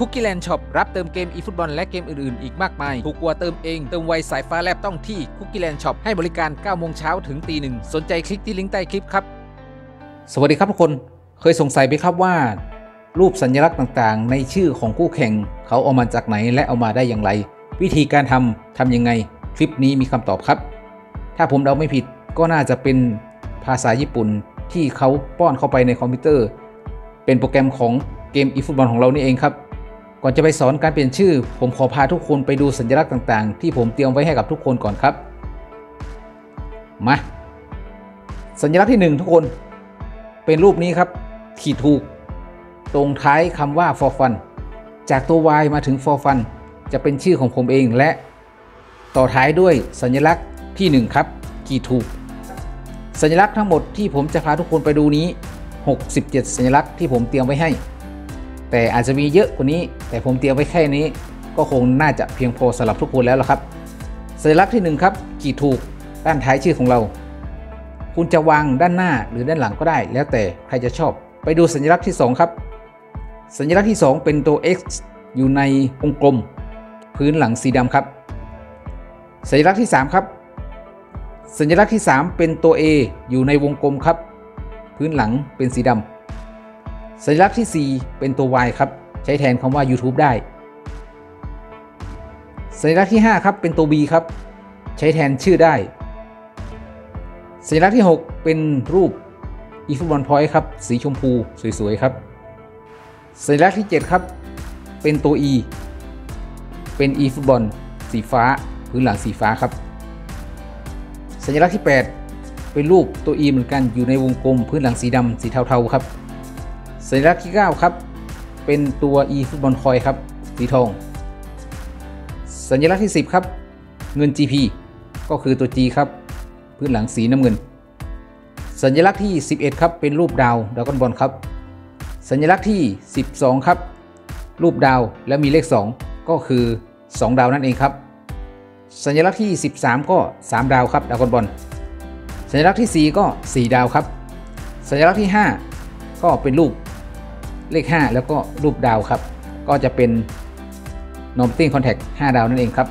คุกกี้แลนด์ช็อปรับเติมเกม eFootball และเกมอื่นๆ อีกมากมาย ถูกกว่าเติมเอง เติมไวสายฟ้าแลบต้องที่คุกกี้แลนด์ช็อปให้บริการ 9 โมงเช้าถึงตีหนึ่งสนใจคลิกที่ลิงก์ใต้คลิปครับ สวัสดีครับทุกคน เคยสงสัยไหมครับว่า รูปสัญลักษณ์ต่างๆ ในชื่อของคู่แข่ง เขาเอามาจากไหนและเอามาได้อย่างไร วิธีการทำทำยังไง คลิปนี้มีคำตอบครับ ถ้าผมเดาไม่ผิดก็น่าจะเป็นภาษาญี่ปุ่นที่เขาป้อนเข้าไปในคอมพิวเตอร์ เป็นโปรแกรมของเกมอีฟุตบอลของเรานี่เองครับ ก่อนจะไปสอนการเปลี่ยนชื่อ ผมขอพาทุกคนไปดูสัญลักษณ์ต่างๆ ที่ผมเตรียมไว้ให้กับทุกคนก่อนครับ มา สัญลักษณ์ที่ 1 ทุกคน เป็นรูปนี้ครับ ขีดถูก ตรงท้ายคำว่า for fun จากตัว y มาถึง for fun จะเป็นชื่อของผมเองและ ต่อท้ายด้วยสัญลักษณ์ที่ 1 ครับขีดถูก สัญลักษณ์ทั้งหมดที่ผมจะพาทุกคนไปดูนี้ 67 สัญลักษณ์ที่ผมเตรียมไว้ให้ แต่อาจจะมีเยอะกว่านี้ แต่ผมเตรียมไว้แค่นี้ ก็คงน่าจะเพียงพอสำหรับทุกคนแล้วละครับสัญลักษณ์ที่1ครับขีดถูกด้านท้ายชื่อของเรา คุณจะวางด้านหน้าหรือด้านหลังก็ได้ แล้วแต่ใครจะชอบ ไปดูสัญลักษณ์ที่ 2 ครับ สัญลักษณ์ที่ 2 เป็นตัว X อยู่ในวงกลม พื้นหลังสีดำครับ สัญลักษณ์ที่ 3 ครับ สัญลักษณ์ที่ 3 เป็นตัว A อยู่ในวงกลมครับ พื้นหลังเป็นสีดำ สัญลักษณ์ที่ 4 เป็นตัว Y ครับ ใช้แทนคำว่า YouTube ได้ สัญลักษณ์ที่ 5 ครับ เป็นตัว B ครับ ใช้แทนชื่อได้ สัญลักษณ์ที่ 6 เป็นรูป eFootball Point ครับ สีชมพูสวย ๆ ครับ สัญลักษณ์ที่ 7 ครับ เป็นตัว E เป็น eFootball สีฟ้าพื้นหลังสีฟ้าครับ สัญลักษณ์ที่ 8 เป็นรูปตัว E เหมือนกันอยู่ในวงกลมพื้นหลังสีดำสีเทาๆครับ สัญลักษณ์ที่ 9 ครับ เป็นตัว e ฟุตบอลคอยครับสีทอง สัญลักษณ์ที่ 10 ครับ เงิน GP ก็คือตัว G ครับ พื้นหลังสีน้ำเงิน สัญลักษณ์ที่ 11 ครับ เป็นรูปดาวดาวกอนบอลครับ สัญลักษณ์ที่ 12 ครับ รูปดาวและมีเลข 2 ก็คือ 2 ดาวนั่นเองครับ สัญลักษณ์ที่ 13 ก็ 3 ดาวครับดาวกอนบอล สัญลักษณ์ที่ 4 ก็ 4 ดาวครับ สัญลักษณ์ที่ 5 ก็เป็นรูป เลข 5 แล้วก็รูปดาวครับ ก็จะเป็น n o m t i n g Contact 5 ดาวนั่นเองครับ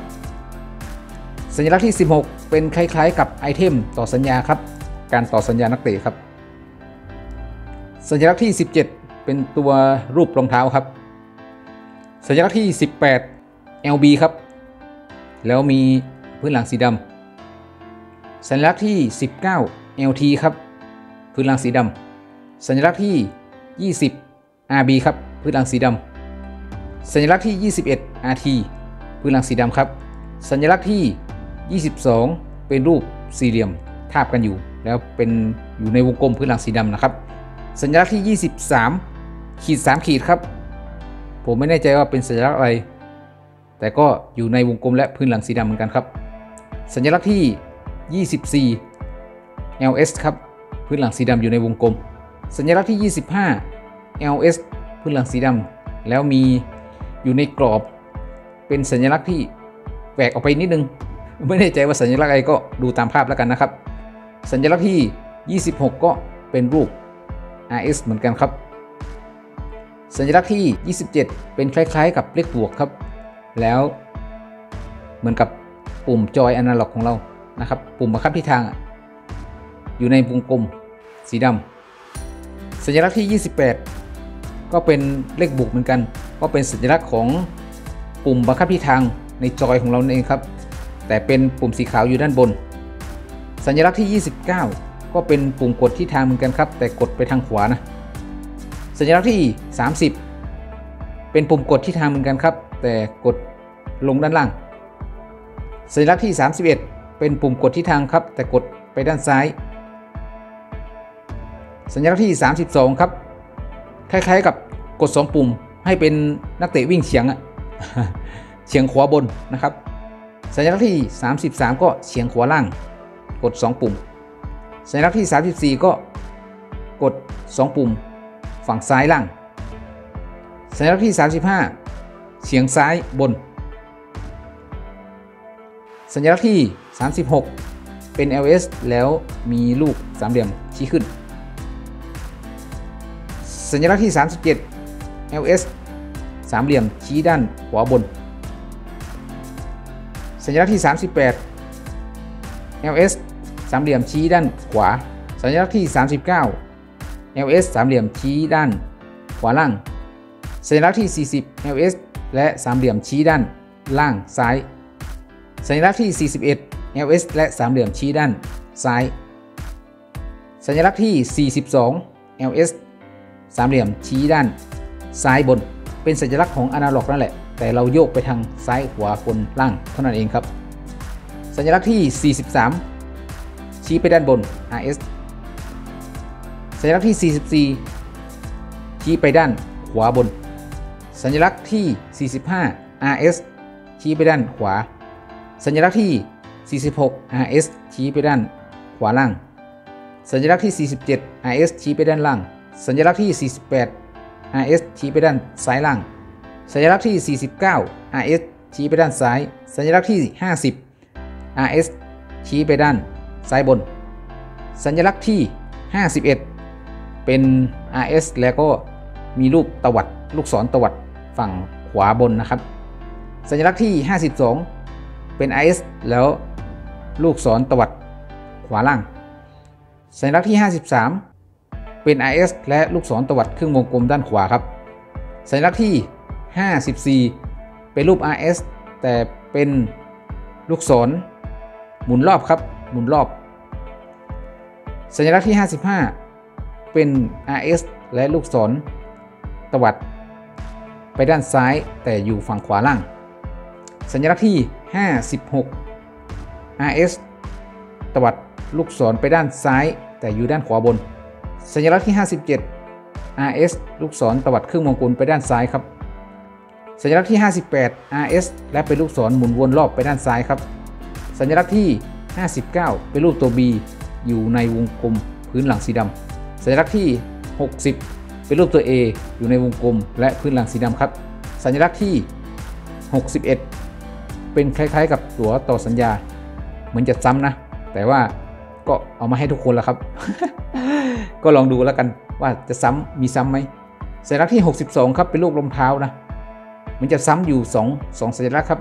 สัญลักษณ์ที่ 16 เป็นคล้ายๆ กับไอเทมต่อสัญญาครับ การต่อสัญญานักเตะครับ สัญลักษณ์ที่ 17 เป็นตัวรูปรองเท้าครับ สัญลักษณ์ที่ 18 LB ครับ แล้วมีพื้นหลังสีดำสัญลักษณ์ที่ 19 LT ครับ พื้นหลังสีดำสัญลักษณ์ที่ 20 RB ครับพื้นหลังสีดำสัญลักษณ์ที่ 21 RT พื้นหลังสีดำครับ สัญลักษณ์ที่ 22 เป็นรูปสี่เหลี่ยมทาบกันอยู่ แล้วเป็นอยู่ในวงกลมพื้นหลังสีดำนะครับ สัญลักษณ์ที่ 23 ขีด 3 ขีดครับ ผมไม่แน่ใจว่าเป็นสัญลักษณ์อะไร แต่ก็อยู่ในวงกลมและพื้นหลังสีดำเหมือนกันครับ สัญลักษณ์ที่ 24 LS ครับ พื้นหลังสีดำอยู่ในวงกลม สัญลักษณ์ที่ 25 LS พื้นหลังสีดำแล้วมีอยู่ในกรอบเป็นสัญลักษณ์ที่แหวกออกไปนิดนึง ไม่แน่ใจว่าสัญลักษณ์อะไรก็ดูตามภาพแล้วกันนะครับ สัญลักษณ์ที่ 26 ก็เป็นรูป RS เหมือนกันครับ สัญลักษณ์ที่ 27 เป็นคล้ายๆ กับเลขบวกครับ แล้วเหมือนกับปุ่มจอยอนาล็อกของเรานะครับ ปุ่มบังคับทิศทาง อยู่ในวงกลมสีดำสัญลักษณ์ที่ 28 ก็เป็นเลขบวกเหมือนกัน ก็เป็นสัญลักษณ์ของปุ่มบังคับทิศทางในจอยของเราเองครับ แต่เป็นปุ่มสีขาวอยู่ด้านบน สัญลักษณ์ที่ 29 ก็เป็นปุ่มกดทิศทางเหมือนกันครับ แต่กดไปทางขวานะ สัญลักษณ์ที่ 30 เป็นปุ่มกดทิศทางเหมือนกันครับ แต่กดลงด้านล่าง สัญลักษณ์ที่ 31 เป็นปุ่มกดทิศทางครับ แต่กดไปด้านซ้าย สัญลักษณ์ที่ 32 ครับ คล้ายๆ กับกด 2 ปุ่มให้เป็นนักเตะวิ่งเฉียงอะเฉียงขวาบนนะครับ สัญลักษณ์ที่ 33 ก็เฉียงขวาล่าง กด 2 ปุ่ม สัญลักษณ์ที่ 34 ก็กด 2 ปุ่ม ฝั่งซ้ายล่าง สัญลักษณ์ที่ 35 เฉียงซ้ายบน สัญลักษณ์ที่ 36 เป็น LS แล้วมีลูกสามเหลี่ยมชี้ขึ้น สัญลักษณ์ที่ 37 LS สามเหลี่ยมชี้ด้านขวาบน สัญลักษณ์ที่ 38 ls สามเหลี่ยมชี้ด้านขวา สัญลักษณ์ที่ 39 ls สามเหลี่ยมชี้ด้านขวาล่าง สัญลักษณ์ที่ 40 ls และสามเหลี่ยมชี้ด้านล่างซ้าย สัญลักษณ์ที่ 41 ls และสามเหลี่ยมชี้ด้านซ้าย สัญลักษณ์ที่ 42 ls สามเหลี่ยมชี้ด้านซ้ายบน เป็นสัญลักษณ์ของอนาล็อกนั่นแหละ แต่เราโยกไปทางซ้ายขวาบนล่างเท่านั้นเองครับ สัญลักษณ์ที่ 43 ชี้ไปด้านบน RS สัญลักษณ์ที่ 44 ชี้ไปด้านขวาบน สัญลักษณ์ที่ 45 RS ชี้ไปด้านขวา สัญลักษณ์ที่ 46 RS ชี้ไปด้านขวาล่าง สัญลักษณ์ที่ 47 RS ชี้ไปด้านล่าง สัญลักษณ์ที่ 48 RS ชี้ไปด้านซ้ายล่าง สัญลักษณ์ที่ 49 RS ชี้ไปด้านซ้าย สัญลักษณ์ที่ 50 RS ชี้ไปด้านซ้ายบน สัญลักษณ์ที่ 51 เป็น RS แล้วก็มีรูปตวัดลูกศรตวัดฝั่งขวาบนนะครับ สัญลักษณ์ที่ 52 เป็น RS แล้วลูกศรตวัดขวาล่าง สัญลักษณ์ที่ 53 เป็น RS และลูกศรตวัดครึ่งวงกลมด้านขวาครับ สัญลักษณ์ที่ 54 เป็นรูป RS แต่เป็นลูกศรหมุนรอบครับ หมุนรอบ สัญลักษณ์ที่ 55 เป็น RS และลูกศรตวัด ไปด้านซ้ายแต่อยู่ฝั่งขวาล่าง สัญลักษณ์ที่ 56 RS ตวัดลูกศรไปด้านซ้ายแต่อยู่ด้านขวาบน สัญลักษณ์ที่ 57 RS ลูกศรตวัดครึ่งวงกลมไปด้านซ้ายครับ สัญลักษณ์ที่ 58 RS และเป็นลูกศรหมุนวนรอบไปด้านซ้ายครับ สัญลักษณ์ที่ 59 เป็นรูปตัว B อยู่ในวงกลมพื้นหลังสีดำสัญลักษณ์ที่ 60 เป็นรูปตัว A อยู่ในวงกลมและพื้นหลังสีดำครับ สัญลักษณ์ที่ 61 เป็นคล้ายๆ กับตัวต่อสัญญา เหมือนจะซ้ำนะ แต่ว่า ก็เอามาให้ทุกคนแล้วครับ ก็ลองดูแล้วกันว่าจะซ้ำมีซ้ำไหมสัญลักษณ์ที่ 62 ครับเป็นรูปลมเท้านะมันจะซ้ำอยู่ 2 2 สัญลักษณ์ครับ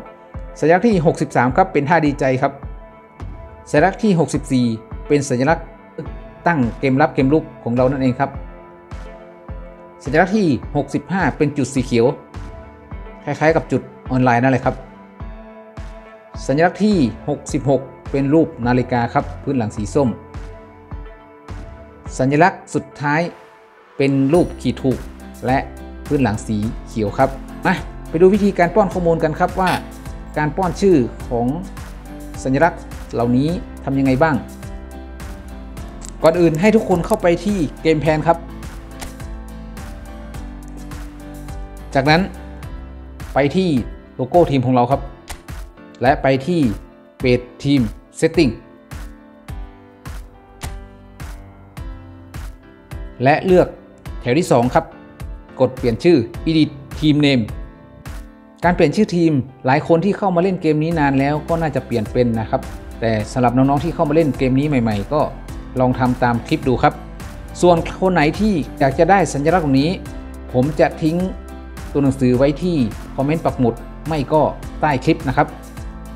สัญลักษณ์ที่ 63 ครับเป็นท่าดีใจครับ สัญลักษณ์ที่ 64 เป็นสัญลักษณ์ตั้งเกมรับเกมลุกของเรานั่นเองครับ สัญลักษณ์ที่ 65 เป็นจุดสีเขียว คล้ายๆ กับจุดออนไลน์นั่นแหละครับ สัญลักษณ์ที่ 66 เป็นรูปนาฬิกาครับพื้นหลังสีส้ม สัญลักษณ์สุดท้ายเป็นรูปขีดถูก และพื้นหลังสีเขียวครับมาไปดูวิธีการป้อนข้อมูลกันครับว่า การป้อนชื่อของสัญลักษณ์เหล่านี้ทำยังไงบ้าง ก่อนอื่นให้ทุกคนเข้าไปที่เกมแพนครับ จากนั้นไปที่โลโก้ทีมของเราครับ และไปที่เปจทีม Setting และเลือกแถวที่ 2 ครับ กดเปลี่ยนชื่อ Edit Team Name การเปลี่ยนชื่อทีมหลายคนที่เข้ามาเล่นเกมนี้นานแล้วก็น่าจะเปลี่ยนเป็นนะครับ แต่สำหรับน้องๆที่เข้ามาเล่นเกมนี้ใหม่ ๆ ก็ลองทำตามคลิปดูครับ ส่วนคนไหนที่อยากจะได้สัญลักษณ์ตรงนี้ ผมจะทิ้งตัวหนังสือไว้ที่คอมเมนต์ปักหมุดไม่ก็ใต้คลิปนะครับ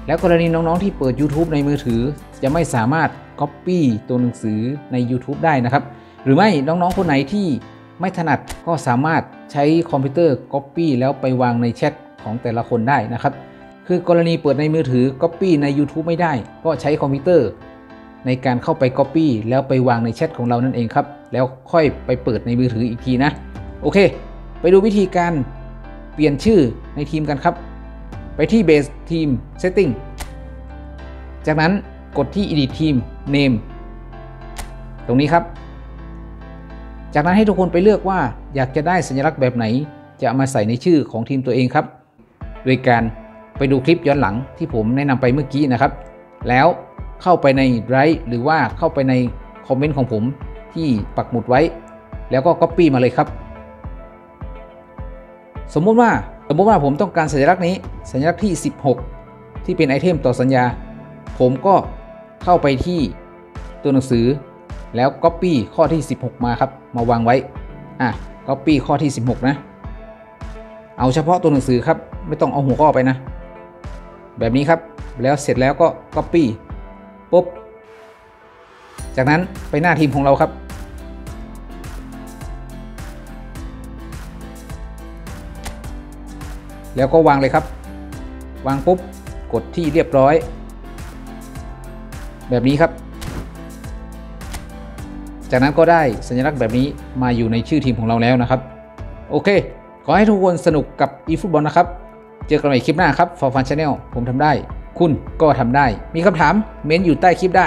แล้วกรณีน้องๆที่เปิด YouTube ในมือถือ จะไม่สามารถ Copy ตัวหนังสือใน YouTube ได้นะครับ หรือไม่น้องๆคนไหนที่ไม่ถนัดก็สามารถใช้คอมพิวเตอร์ Copy แล้วไปวางในแชทของแต่ละคนได้นะครับ คือกรณีเปิดในมือถือ Copy ใน YouTube ไม่ได้ ก็ใช้คอมพิวเตอร์ ในการเข้าไป Copy แล้วไปวางในแชทของเรานั่นเองครับ แล้วค่อยไปเปิดในมือถืออีกทีนะ โอเค ไปดูวิธีการเปลี่ยนชื่อในทีมกันครับ ไปที่ Base Team Setting จากนั้นกดที่ Edit Team Name ตรงนี้ครับ จากนั้นให้ทุกคนไปเลือกว่าอยากจะได้สัญลักษณ์แบบไหน จะเอามาใส่ในชื่อของทีมตัวเองครับ โดยการไปดูคลิปย้อนหลังที่ผมแนะนำไปเมื่อกี้นะครับ แล้วเข้าไปในไ i ์หรือว่าเข้าไปในคอมเมนต์ของผมที่ปักหมุดไว้ แล้วก็ Copy มาเลยครับ สมมุติว่า สมมติว่าผมต้องการสัญลักษณ์นี้ สัญลักษณ์ที่ 16 ที่เป็นไอเทมต่อสัญญา ผมก็เข้าไปที่ตัวหนังสือ แล้ว Copy ข้อที่ 16 มาครับ มาวางไว้ อะ Copy ข้อที่ 16 นะ เอาเฉพาะตัวหนังสือครับ ไม่ต้องเอาหัวข้อไปนะ แบบนี้ครับ แล้วเสร็จแล้วก็ Copy ปุ๊บ จากนั้นไปหน้าทีมของเราครับ แล้วก็วางเลยครับ วางปุ๊บกดที่เรียบร้อย แบบนี้ครับ จากนั้นก็ได้สัญลักษณ์แบบนี้มาอยู่ในชื่อทีมของเราแล้วนะครับ โอเค ขอให้ทุกคนสนุกกับ eFootball นะครับ เจอกันใหม่คลิปหน้าครับ For Fun Channel ผมทำได้ คุณก็ทำได้ มีคำถามเม้นอยู่ใต้คลิปได้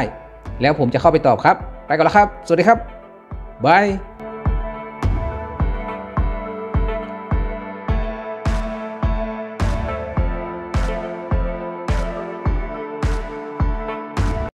แล้วผมจะเข้าไปตอบครับ ไปก่อนแล้วครับ สวัสดีครับบาย